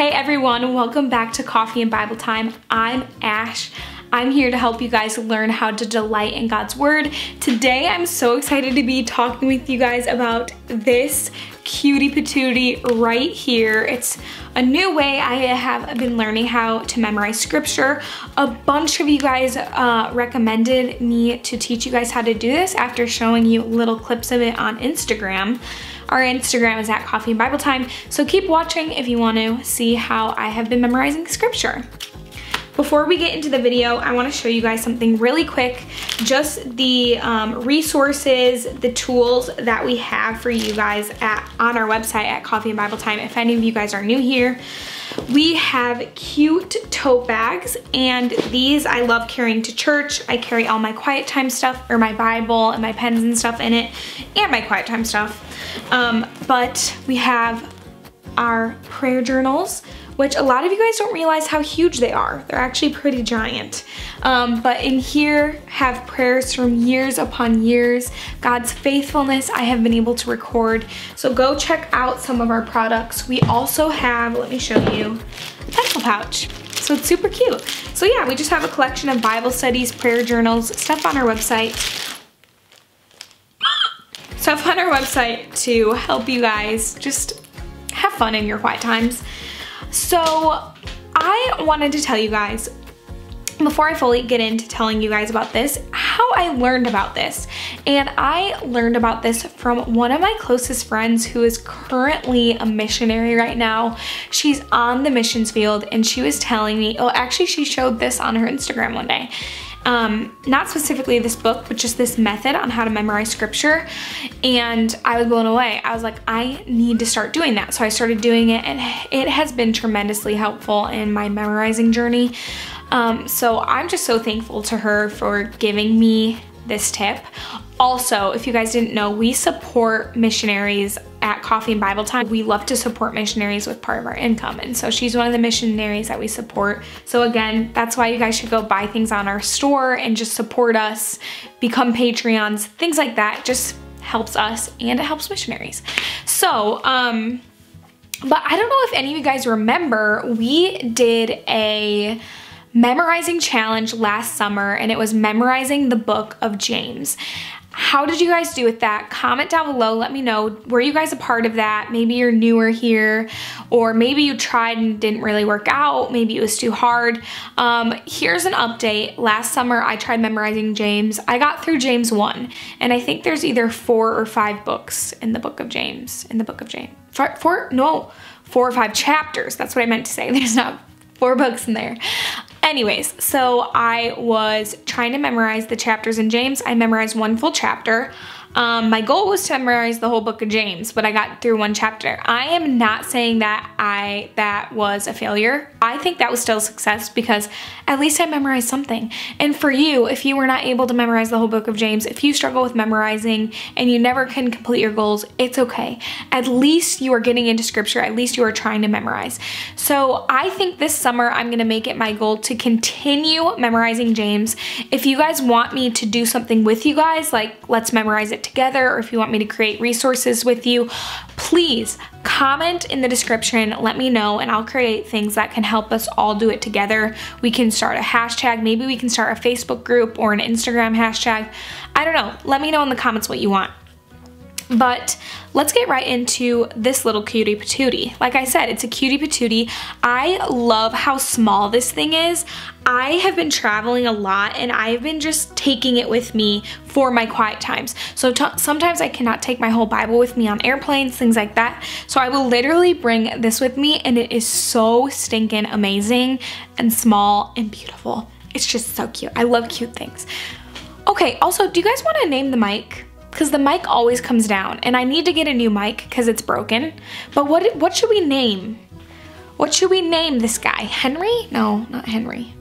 Hey everyone, welcome back to Coffee and Bible Time. I'm Ash. I'm here to help you guys learn how to delight in God's Word. Today I'm so excited to be talking with you guys about this cutie patootie right here. It's a new way I have been learning how to memorize scripture. A bunch of you guys uh, recommended me to teach you guys how to do this after showing you little clips of it on Instagram. Our Instagram is at Coffee and Bible Time, so keep watching if you want to see how I have been memorizing scripture. Before we get into the video, I wanna show you guys something really quick, just the um, resources, the tools that we have for you guys at on our website at Coffee and Bible Time. If any of you guys are new here, we have cute tote bags and these I love carrying to church. I carry all my quiet time stuff or my Bible and my pens and stuff in it and my quiet time stuff. Um, but we have our prayer journals which a lot of you guys don't realize how huge they are. They're actually pretty giant. Um, but in here have prayers from years upon years, God's faithfulness I have been able to record. So go check out some of our products. We also have, let me show you, a pencil pouch. So it's super cute. So yeah, we just have a collection of Bible studies, prayer journals, stuff on our website stuff on our website to help you guys just fun in your quiet times. So I wanted to tell you guys before I fully get into telling you guys about this, how I learned about this. And I learned about this from one of my closest friends who is currently a missionary right now. She's on the missions field and she was telling me, oh, actually she showed this on her Instagram one day um, not specifically this book, but just this method on how to memorize scripture. And I was blown away. I was like, I need to start doing that. So I started doing it and it has been tremendously helpful in my memorizing journey. Um, so I'm just so thankful to her for giving me this tip. Also, if you guys didn't know, we support missionaries at Coffee and Bible Time. We love to support missionaries with part of our income. And so she's one of the missionaries that we support. So again, that's why you guys should go buy things on our store and just support us, become Patreons, things like that. Just helps us and it helps missionaries. So, um, but I don't know if any of you guys remember, we did a memorizing challenge last summer and it was memorizing the book of James. How did you guys do with that? Comment down below, let me know. Were you guys a part of that? Maybe you're newer here, or maybe you tried and didn't really work out. Maybe it was too hard. Um, here's an update. Last summer, I tried memorizing James. I got through James 1, and I think there's either four or five books in the book of James, in the book of James. Four, four no, four or five chapters. That's what I meant to say. There's not four books in there. Anyways, so I was trying to memorize the chapters in James. I memorized one full chapter. Um, my goal was to memorize the whole book of James, but I got through one chapter. I am not saying that I that was a failure. I think that was still success because at least I memorized something. And for you, if you were not able to memorize the whole book of James, if you struggle with memorizing and you never can complete your goals, it's okay. At least you are getting into scripture, at least you are trying to memorize. So I think this summer I'm gonna make it my goal to continue memorizing James. If you guys want me to do something with you guys, like let's memorize it it together or if you want me to create resources with you, please comment in the description, let me know, and I'll create things that can help us all do it together. We can start a hashtag, maybe we can start a Facebook group or an Instagram hashtag. I don't know, let me know in the comments what you want. But let's get right into this little cutie patootie. Like I said, it's a cutie patootie. I love how small this thing is. I have been traveling a lot and I've been just taking it with me for my quiet times. So sometimes I cannot take my whole Bible with me on airplanes, things like that. So I will literally bring this with me and it is so stinking amazing and small and beautiful. It's just so cute. I love cute things. Okay, also, do you guys want to name the mic? Because the mic always comes down and I need to get a new mic because it's broken. But what, what should we name? What should we name this guy? Henry? No, not Henry.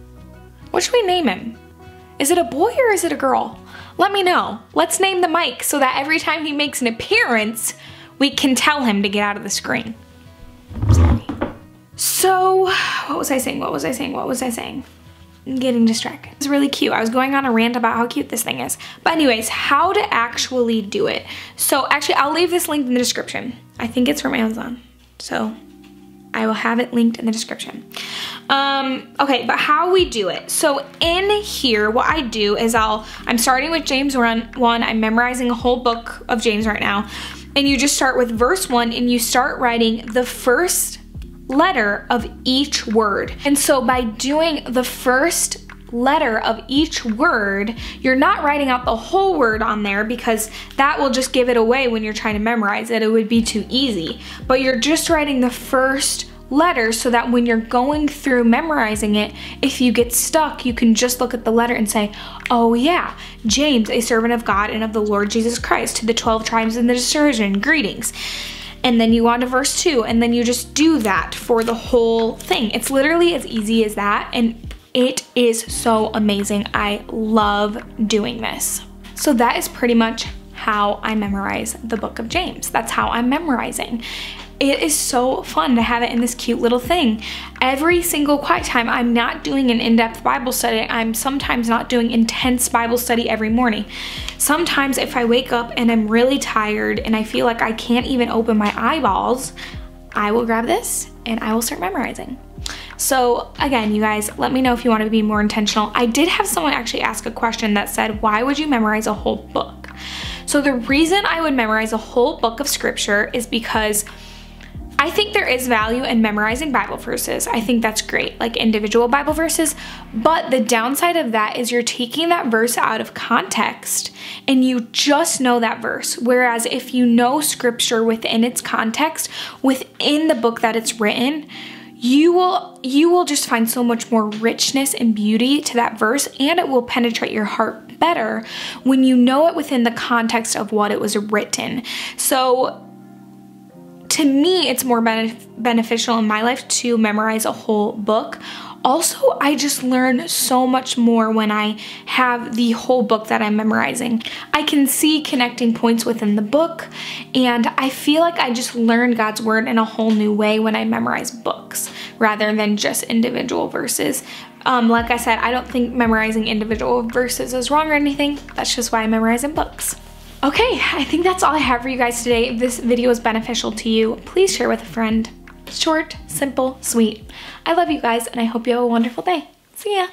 What should we name him? Is it a boy or is it a girl? Let me know. Let's name the mic so that every time he makes an appearance, we can tell him to get out of the screen. So, what was I saying? What was I saying? What was I saying? Getting distracted. It's really cute. I was going on a rant about how cute this thing is. But anyways, how to actually do it. So actually, I'll leave this link in the description. I think it's from Amazon. So I will have it linked in the description. Um, okay, but how we do it. So in here, what I do is I'll, I'm starting with James 1, I'm memorizing a whole book of James right now. And you just start with verse 1 and you start writing the first letter of each word. And so by doing the first letter of each word, you're not writing out the whole word on there because that will just give it away when you're trying to memorize it. It would be too easy. But you're just writing the first letter so that when you're going through memorizing it, if you get stuck, you can just look at the letter and say, oh yeah, James, a servant of God and of the Lord Jesus Christ, to the 12 tribes in the dispersion, greetings. And then you go on to verse two, and then you just do that for the whole thing. It's literally as easy as that. And it is so amazing. I love doing this. So that is pretty much how I memorize the book of James. That's how I'm memorizing. It is so fun to have it in this cute little thing. Every single quiet time, I'm not doing an in-depth Bible study. I'm sometimes not doing intense Bible study every morning. Sometimes if I wake up and I'm really tired and I feel like I can't even open my eyeballs, I will grab this and I will start memorizing. So again, you guys, let me know if you want to be more intentional. I did have someone actually ask a question that said, why would you memorize a whole book? So the reason I would memorize a whole book of scripture is because I think there is value in memorizing Bible verses. I think that's great, like individual Bible verses. But the downside of that is you're taking that verse out of context and you just know that verse. Whereas if you know scripture within its context, within the book that it's written, you will you will just find so much more richness and beauty to that verse and it will penetrate your heart better when you know it within the context of what it was written. So to me, it's more benef beneficial in my life to memorize a whole book also, I just learn so much more when I have the whole book that I'm memorizing. I can see connecting points within the book, and I feel like I just learn God's word in a whole new way when I memorize books rather than just individual verses. Um, like I said, I don't think memorizing individual verses is wrong or anything. That's just why I memorize in books. Okay, I think that's all I have for you guys today. If this video is beneficial to you, please share with a friend. Short, simple, sweet. I love you guys and I hope you have a wonderful day. See ya.